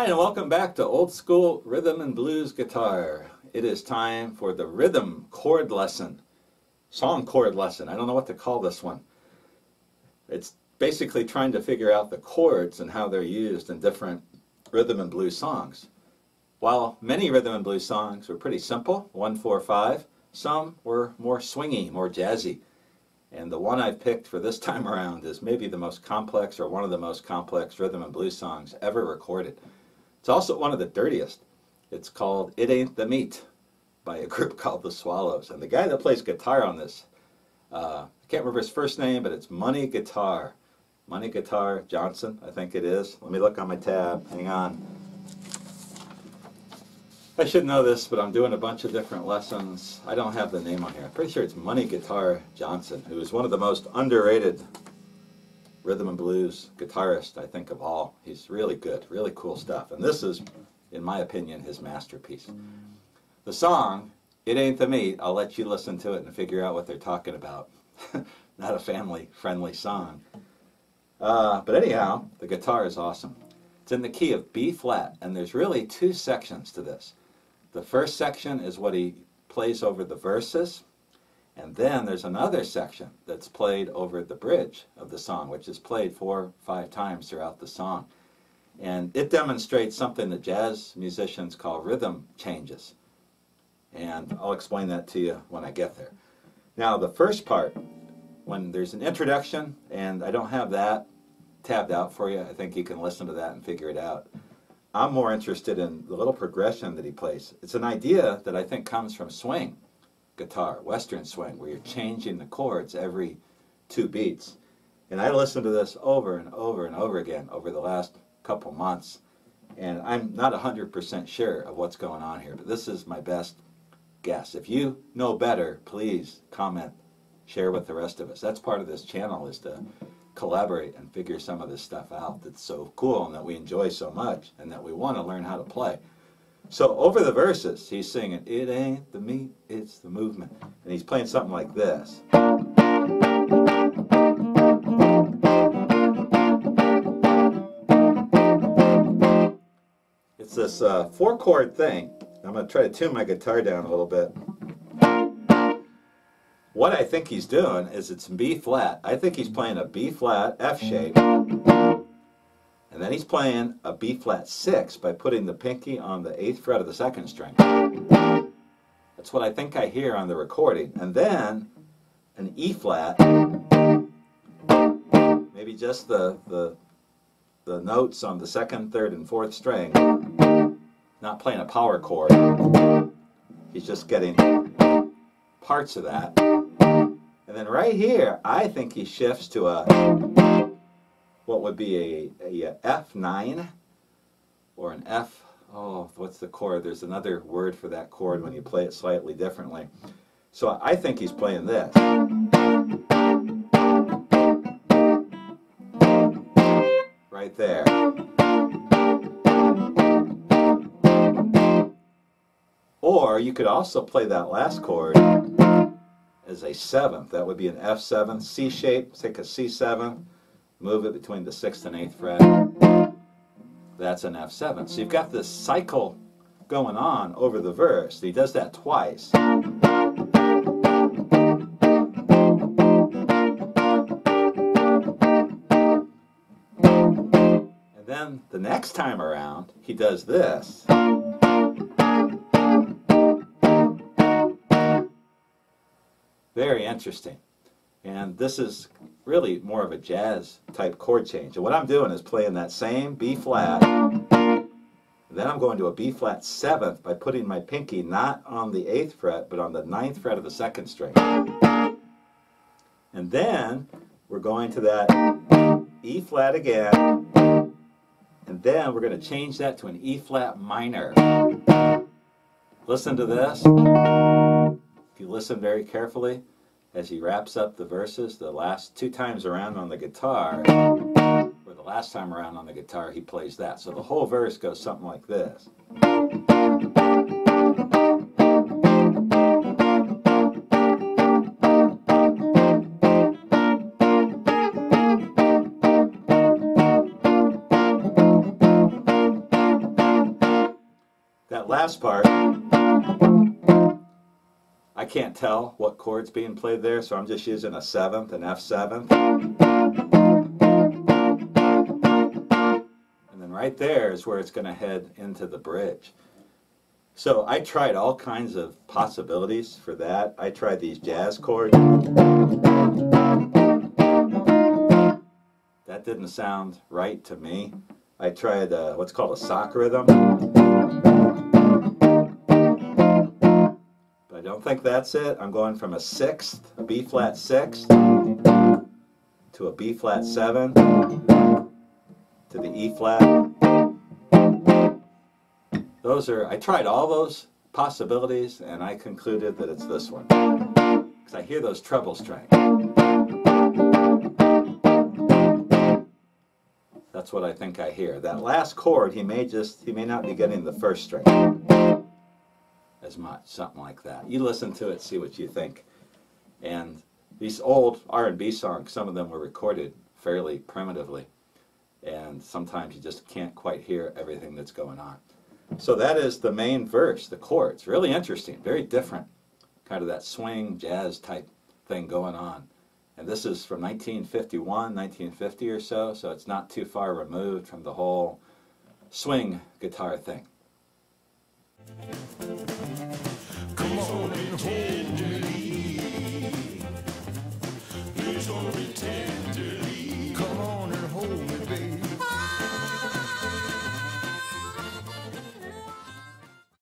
Hi, and welcome back to Old School Rhythm and Blues Guitar. It is time for the rhythm chord lesson, song chord lesson. I don't know what to call this one. It's basically trying to figure out the chords and how they're used in different rhythm and blues songs. While many rhythm and blues songs were pretty simple, one, four, five, some were more swingy, more jazzy. And the one I've picked for this time around is maybe the most complex or one of the most complex rhythm and blues songs ever recorded. It's also one of the dirtiest. It's called It Ain't the Meat by a group called the Swallows. And the guy that plays guitar on this, uh, I can't remember his first name, but it's Money Guitar. Money Guitar Johnson, I think it is. Let me look on my tab. Hang on. I should know this, but I'm doing a bunch of different lessons. I don't have the name on here. I'm pretty sure it's Money Guitar Johnson, who is one of the most underrated rhythm and blues guitarist, I think, of all. He's really good, really cool stuff. And this is, in my opinion, his masterpiece. The song, It Ain't the Meat, I'll let you listen to it and figure out what they're talking about. Not a family-friendly song. Uh, but anyhow, the guitar is awesome. It's in the key of B flat, and there's really two sections to this. The first section is what he plays over the verses, and then there's another section that's played over the bridge of the song, which is played four or five times throughout the song. And it demonstrates something that jazz musicians call rhythm changes. And I'll explain that to you when I get there. Now, the first part, when there's an introduction, and I don't have that tabbed out for you, I think you can listen to that and figure it out. I'm more interested in the little progression that he plays. It's an idea that I think comes from swing guitar, Western swing, where you're changing the chords every two beats. And I listened to this over and over and over again over the last couple months, and I'm not 100% sure of what's going on here, but this is my best guess. If you know better, please comment, share with the rest of us. That's part of this channel is to collaborate and figure some of this stuff out that's so cool and that we enjoy so much and that we want to learn how to play. So over the verses, he's singing, It ain't the meat, it's the movement. And he's playing something like this. It's this uh, four chord thing. I'm going to try to tune my guitar down a little bit. What I think he's doing is it's B flat. I think he's playing a B flat F shape. And then he's playing a B flat 6 by putting the pinky on the 8th fret of the second string. That's what I think I hear on the recording. And then an E flat, maybe just the, the, the notes on the second, third, and fourth string, not playing a power chord. He's just getting parts of that. And then right here, I think he shifts to a what would be a, a, a F9 or an F, oh, what's the chord? There's another word for that chord when you play it slightly differently. So I think he's playing this. Right there. Or you could also play that last chord as a seventh. That would be an F7, C shape, take a C7, move it between the 6th and 8th fret. That's an F7. So you've got this cycle going on over the verse. He does that twice. And then the next time around, he does this. Very interesting. And this is really more of a jazz type chord change. And what I'm doing is playing that same B flat, then I'm going to a B flat seventh by putting my pinky not on the eighth fret, but on the ninth fret of the second string. And then we're going to that E flat again, and then we're going to change that to an E flat minor. Listen to this. If you listen very carefully, as he wraps up the verses the last two times around on the guitar, or the last time around on the guitar, he plays that. So the whole verse goes something like this. That last part, can't tell what chord's being played there, so I'm just using a seventh, an F seventh. And then right there is where it's going to head into the bridge. So I tried all kinds of possibilities for that. I tried these jazz chords. That didn't sound right to me. I tried uh, what's called a sock rhythm. Don't think that's it. I'm going from a sixth, B flat sixth, to a B flat seven, to the E flat. Those are, I tried all those possibilities and I concluded that it's this one. Because I hear those treble strings. That's what I think I hear. That last chord, he may just, he may not be getting the first string as much, something like that. You listen to it, see what you think. And these old R&B songs, some of them were recorded fairly primitively. And sometimes you just can't quite hear everything that's going on. So that is the main verse, the chords. Really interesting, very different. Kind of that swing jazz type thing going on. And this is from 1951, 1950 or so, so it's not too far removed from the whole swing guitar thing. And hold me.